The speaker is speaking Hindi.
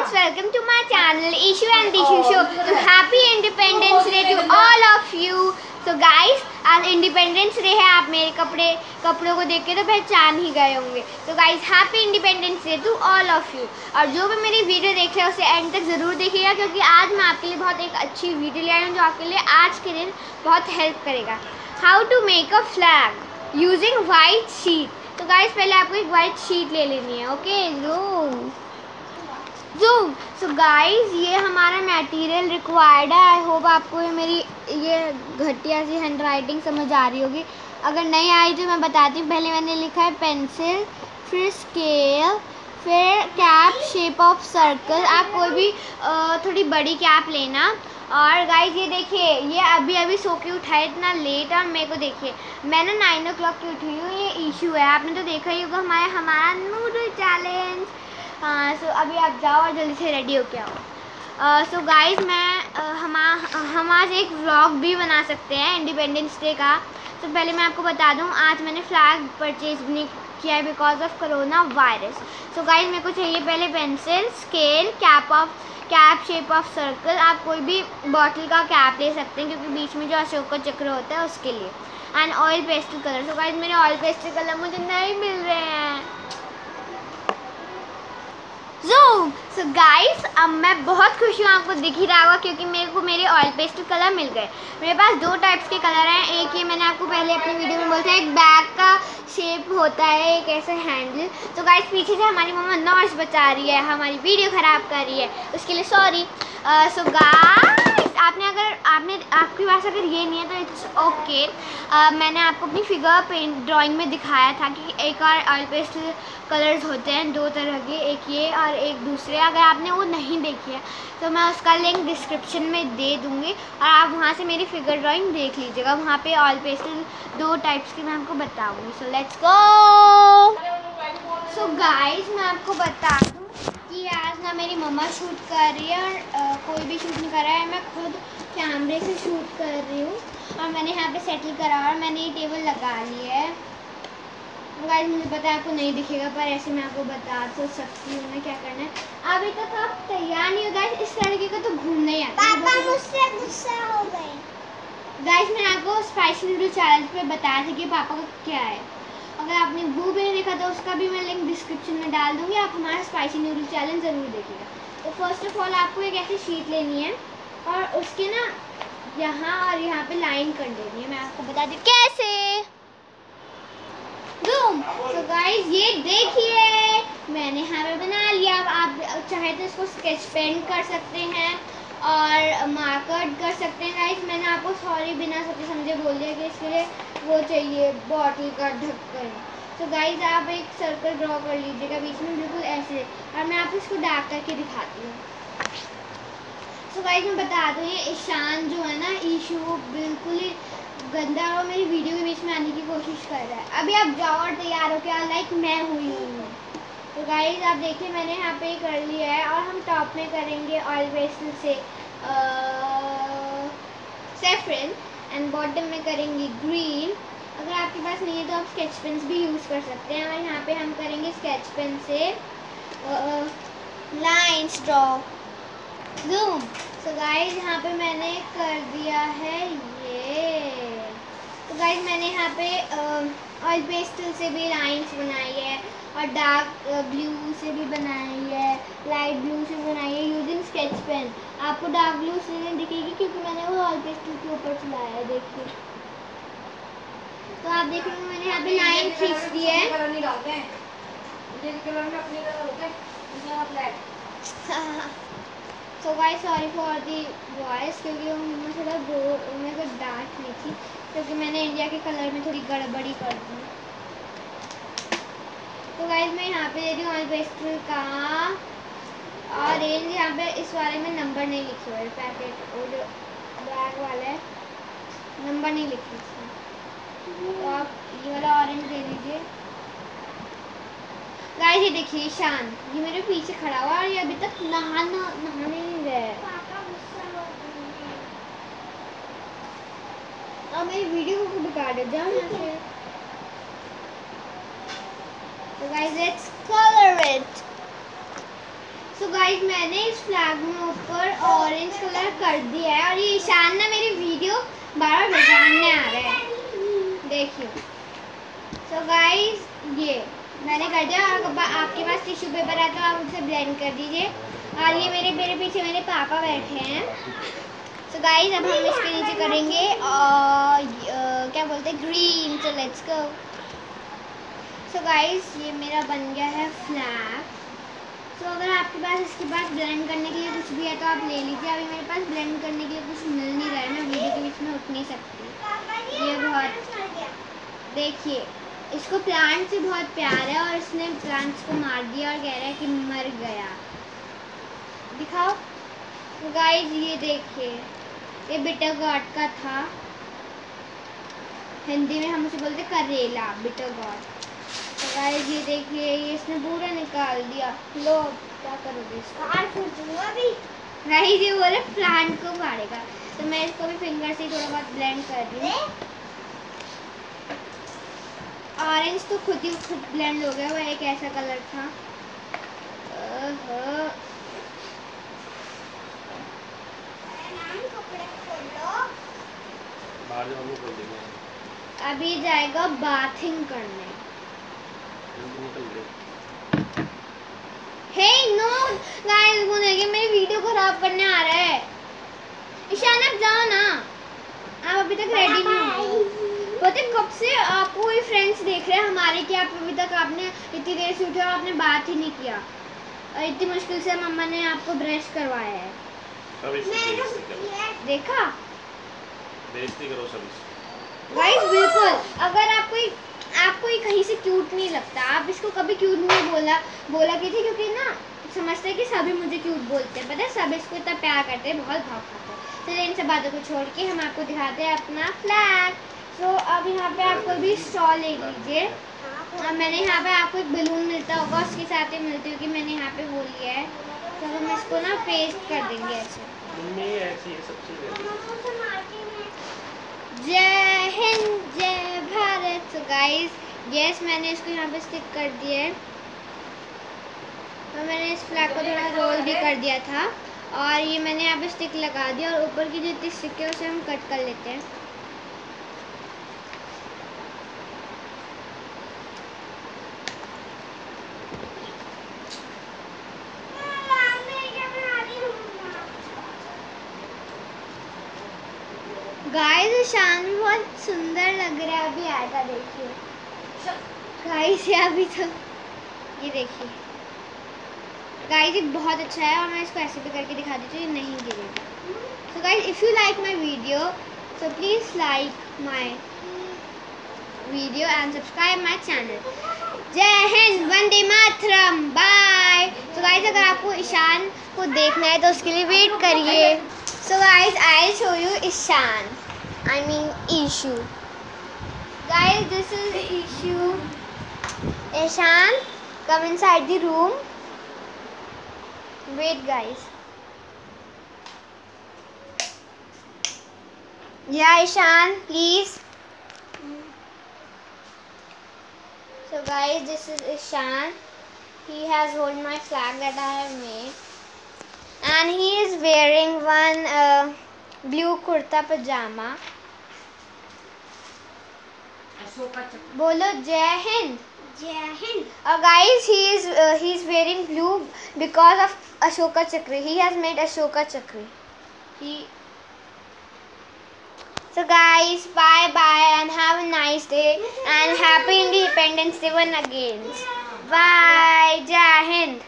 friends, welcome to my channel Ishu and Dishu Show. So happy Independence Day to all of you. So guys, आज इंडिपेंडेंस डे है आप मेरे कपड़े कपड़ों को देख के तो पहचान ही गए होंगे तो guys happy independence day to all of you और जो भी मेरी वीडियो देख रहे हैं उसे एंड तक ज़रूर देखिएगा क्योंकि आज मैं आपके लिए बहुत एक अच्छी वीडियो ले आई हूँ जो आपके लिए आज के दिन बहुत हेल्प करेगा how to make a flag using white sheet तो गाइज़ पहले आपको एक वाइट शीट ले लेनी है okay zoom zoom so guys ये हमारा मटेरियल रिक्वायर्ड है. आई होप आपको ये मेरी, ये घटिया सी हैंड राइटिंग समझ आ रही होगी. अगर नहीं आई तो मैं बताती हूँ. पहले मैंने लिखा है पेंसिल फिर स्केल फिर कैप शेप ऑफ़ सर्कल आप कोई भी थोड़ी बड़ी कैप लेना. और गाइज़ ये देखिए, ये अभी अभी सो के उठाए, इतना लेट और मेरे को देखिए मैं ना नाइन ओ क्लॉक की उठी हूँ. ये इशू है. आपने तो देखा ही होगा हमारे, हमारा नूडल चैलेंज हाँ सो अभी आप जाओ और जल्दी से रेडी होके आओ। सो गाइस मैं हम हम आज एक व्लॉग भी बना सकते हैं इंडिपेंडेंस डे का। तो पहले मैं आपको बता दूँ, आज मैंने फ्लैग परचेज नहीं किया है because of corona virus so guys मेरे को चाहिए पहले pencil scale cap of cap shape of circle आप कोई भी बॉटल का कैप ले सकते हैं, क्योंकि बीच में जो अशोक का चक्र होता है, उसके लिए। And oil pastel colour so guys मेरे ऑयल पेस्टल कलर मुझे नहीं मिल रहे हैं जूम सो गाइस अब मैं बहुत खुश हूँ, आपको दिख ही रहा होगा, क्योंकि मेरे को मेरे ऑयल पेस्टल कलर मिल गए। मेरे पास दो टाइप्स के कलर हैं, एक ये मैंने आपको पहले अपनी वीडियो में बोलता है एक बैग का शेप होता है, एक ऐसा हैंडल तो गाइस पीछे से हमारी मम्मा नॉइस बचा रही है, हमारी वीडियो ख़राब कर रही है, उसके लिए सॉरी सो गाइस आपने अगर, आपने, आपके पास अगर ये नहीं है तो इट्स ओके okay. मैंने आपको अपनी फिगर पेंट ड्राइंग में दिखाया था कि एक और ऑयल पेस्ट कलर्स होते हैं, दो तरह के, एक ये और एक दूसरे. अगर आपने वो नहीं देखी है तो मैं उसका लिंक डिस्क्रिप्शन में दे दूँगी और आप वहाँ से मेरी फिगर ड्राइंग देख लीजिएगा. वहाँ पे ऑयल पेस्टल दो टाइप्स की मैं आपको बताऊँगी. सो लेट्स गो सो गाइस मैं आपको बता दूँ आज ना मेरी मम्मा शूट कर रही है और आ, कोई भी शूट नहीं कर रहा है मैं खुद कैमरे से शूट कर रही हूँ और मैंने यहाँ पे सेटल करा और मैंने ये टेबल लगा ली है। गाइस मुझे पता है आपको नहीं दिखेगा पर ऐसे मैं आपको बता तो सकती हूँ मैं क्या करना है। अभी तक आप तैयार नहीं हो गाइस इस लड़के को तो घूमना ही आता पापा मुझसे गुस्सा हो गए। गाइस मैंने आपको स्पाइसी नूडल चैलेंज पे बताया था कि पापा का क्या है। अगर आपने वो भी नहीं देखा तो उसका भी मैं लिंक डिस्क्रिप्शन में डाल दूँगी। आप हमारा स्पाइसी नूडल चैलेंज ज़रूर देखिएगा। तो फ़र्स्ट ऑफ़ ऑल आपको एक ऐसी शीट लेनी है और उसके ना यहाँ और यहाँ पे लाइन कर देनी है। मैं आपको बता दी कैसे? तो गाइस ये देखिए, मैंने यहाँ पे बना लिया। अब आप चाहे तो इसको स्केच पेंट कर सकते हैं। और मार्कर कर सकते हैं गाइस मैंने आपको सॉरी बिना सोचे समझे बोल दिया कि इसके लिए वो चाहिए बॉटल का ढक्कन. तो गाइस आप एक सर्कल ड्रॉ कर लीजिएगा बीच में, बिल्कुल ऐसे. और मैं आपको इसको डार्क करके दिखाती हूँ. तो गाइस मैं बता दूँ, ये ईशान जो है ना, ईशू वो बिल्कुल ही गंदा और मेरी वीडियो के बीच में आने की कोशिश कर रहा है. अभी आप जाओ और तैयार हो क्या लाइक मैं हुई हूँ. गाइस आप देखिए, मैंने यहाँ पे कर लिया है और हम टॉप में करेंगे ऑयल पेस्टल से सेफ्रन एंड बॉटम में करेंगे ग्रीन अगर आपके पास नहीं है तो आप स्केच पेन्स भी यूज़ कर सकते हैं और यहाँ पे हम करेंगे स्केच पेन से lines draw zoom so guys यहाँ पे मैंने कर दिया है ये. तो गाइज़ मैंने यहाँ पे ऑयल पेस्टल से भी लाइंस बनाई है। और डार्क ब्लू से भी बनाई है लाइट ब्लू से बनाई है यूजिंग स्केच पेन आपको डार्क ब्लू से नहीं दिखेगी क्योंकि मैंने वो ऑयल पेस्टल के ऊपर चलाया है देखिए। तो आप देखेंगे मैंने यहाँ पे लाइन खींच दी है। So guys sorry for the voice क्योंकि मैं थोड़ा बोर मेरे को डांट नहीं थी क्योंकि मैंने इंडिया के कलर में थोड़ी गड़बड़ी कर दी। तो गाइस मैं यहाँ पे दे रही हूँ ऑयल पेस्टल का। ऑरेंज यहाँ पे इस वाले में नंबर नहीं लिखे हुए पैकेट वो जो बैग वाला है नंबर नहीं लिखे इसमें। तो आप ये वाला ऑरेंज दे दीजिए। गाइस ये देखिए शान ये मेरे पीछे खड़ा हुआ और ये अभी तक नहाना, नहाने नहीं गए। अब मेरी वीडियो को बिगाड़ दे, जाओ यहाँ से। Guys let's colour it so guys मैंने इस फ्लैग में ऊपर ऑरेंज कलर कर दिया है और ये ईशान ना मेरी वीडियो बार बार बिगाड़ने आ रहा है। देखिए। सो गाइस ये मैंने कर दिया और आपके पास टिश्यू पेपर है तो आप उसे ब्लेंड कर दीजिए। और ये मेरे मेरे पीछे मेरे पापा बैठे हैं। सो so गाइस अब हम इसके नीचे करेंगे, और क्या बोलते हैं? Green so let's go so so guys ये मेरा बन गया है फ्लैग सो so, अगर आपके पास इसके पास ब्लेंड करने के लिए कुछ भी है तो आप ले लीजिए। अभी मेरे पास ब्लेंड करने के लिए कुछ मिल नहीं रहा है मैं वीडियो के बीच में उठ नहीं सकती। ये बहुत देखिए इसको प्लांट से बहुत प्यार है और इसने प्लांट्स को मार दिया और कह रहा है कि मर गया। दिखाओ। गाइस ये देखिए ये बिटर गॉड का था। हिंदी में हम उसे बोलते करेला बिटर गॉड तो गाइस ये देखिए ये इसने पूरा निकाल दिया। लो क्या करोगे इसको? गाइस ये बोले प्लांट को मारेगा। तो मैं इसको भी फिंगर से थोड़ा बहुत ब्लेंड कर रही हूँ। ऑरेंज तो खुद ही खुद ब्लेंड हो गया वो एक ऐसा कलर था। अभी जाएगा बाथिंग करने। हे नो गाइस वो देखिए मेरी वीडियो खराब करने आ रहा है। ईशान आप जाओ ना। आप अभी तक रेडी नहीं हो पता कब से आपको ये फ्रेंड्स देख रहे हैं हमारे कि आप अभी तक आपने इतनी देर से उठे और आपने बात ही नहीं किया। और इतनी मुश्किल से मम्मा ने आपको ब्रश करवाया है। देखा? करो सब गाइस बिल्कुल। अगर आप कोई आपको ये कहीं से क्यूट नहीं लगता। आप इसको कभी क्यूट नहीं बोला बोला की थी क्योंकि ना, समझते हैं कि सभी मुझे क्यूट बोलते हैं। पता है, सब इसको इतना प्यार करते हैं, बहुत भाव खाते हैं। चलिए इन सब बातों को छोड़ के हम आपको दिखाते हैं अपना फ्लैग तो अब यहाँ पे आप कोई भी स्टॉल ले लीजिए। अब मैंने यहाँ पे आपको एक बलून मिलता होगा, उसके साथ ही मिलती होगी, मैंने यहाँ पे वो लिया है। तो हम इसको ना पेस्ट कर देंगे ऐसे। जय हिंद, जय भारत। सो गाइस यस मैंने इसको यहाँ पे स्टिक कर दिया है। और मैंने इस फ्लैग को थोड़ा रोल भी कर दिया था। और ये मैंने यहाँ पे स्टिक लगा दिया और ऊपर की जो इतनी स्टिक है, उसे हम कट कर लेते हैं। गाइस शान भी बहुत सुंदर लग रहा है। अभी आएगा देखिए। गाइस ये अभी तो ये देखिए। गाइस ये बहुत अच्छा है और मैं इसको ऐसे भी करके दिखा देती हूँ, ये नहीं गिरेगा। So guys if you like my video so please like my video and subscribe my channel जय हिंद वंदे मातरम बाय सो गाइस अगर आपको ईशान को देखना है तो उसके लिए वेट करिए। So guys, I'll show you Ishan. I mean Ishu. Guys, this is Ishu. Ishan, come inside the room. Wait guys. Yeah, Ishan, please. So guys, this is Ishan. He has hold my flag that I have made and he is wearing one uh, blue kurta pajama. Bolo jai hind. Jai hind. Uh, guys he is uh, he is wearing blue because of ashoka Chakri. he has made ashoka Chakri. he so guys bye bye and have a nice day and happy independence day once again. Bye jai hind.